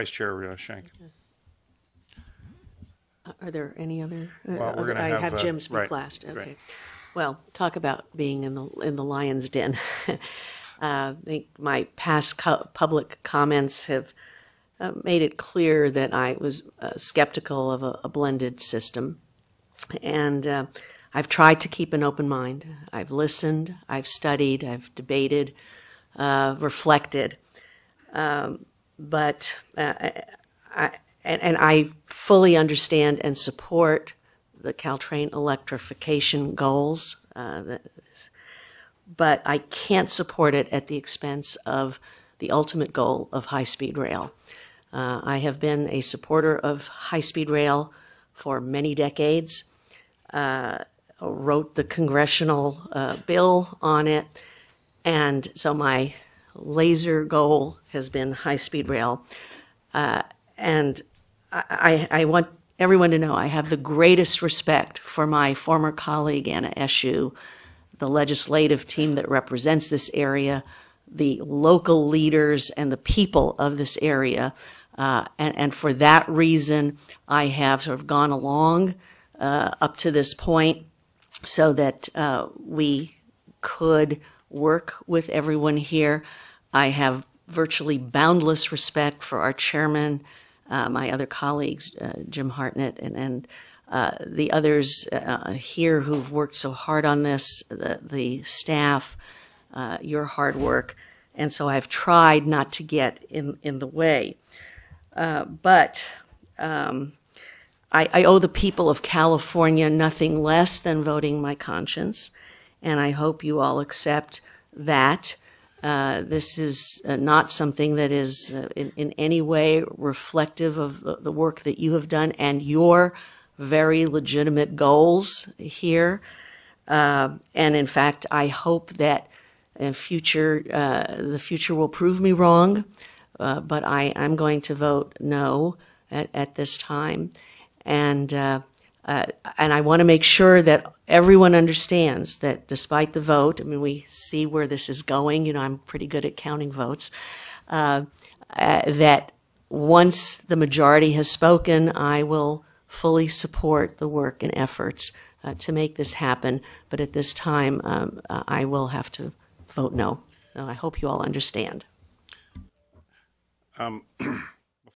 Vice Chair uh, Schenk. Are there any other? uh, Well, we're gonna I have, have uh, Jim speak right, last, right. okay. Well, talk about being in the, in the lion's den. Uh, I think my past co- public comments have uh, made it clear that I was uh, skeptical of a, a blended system. And uh, I've tried to keep an open mind. I've listened, I've studied, I've debated, uh, reflected. Um, but uh, I, and, and I fully understand and support the Caltrain electrification goals. Uh, that, but I can't support it at the expense of the ultimate goal of high-speed rail. Uh, I have been a supporter of high-speed rail for many decades. Uh, wrote the congressional uh, bill on it, and so my laser goal has been high-speed rail. Uh, and I, I want everyone to know I have the greatest respect for my former colleague Anna Eshoo, the legislative team that represents this area, the local leaders and the people of this area. Uh, and, and for that reason, I have sort of gone along uh, up to this point so that uh, we could work with everyone here. I have virtually boundless respect for our chairman, uh, my other colleagues, uh, Jim Hartnett, and, and uh, the others uh, here who've worked so hard on this, the, the staff, uh, your hard work. And so I've tried not to get in, in the way. Uh, but um, I, I owe the people of California nothing less than voting my conscience, and I hope you all accept that. Uh, this is uh, not something that is uh, in, in any way reflective of the, the work that you have done and your very legitimate goals here. Uh, and in fact, I hope that in future, uh, the future will prove me wrong, uh, but I, I'm going to vote no at, at this time. And, uh, and I want to make sure that everyone understands that despite the vote, I mean, we see where this is going. You know, I'm pretty good at counting votes. Uh, uh, that once the majority has spoken, I will fully support the work and efforts uh, to make this happen. But at this time, um, I will have to vote no. So I hope you all understand. Um,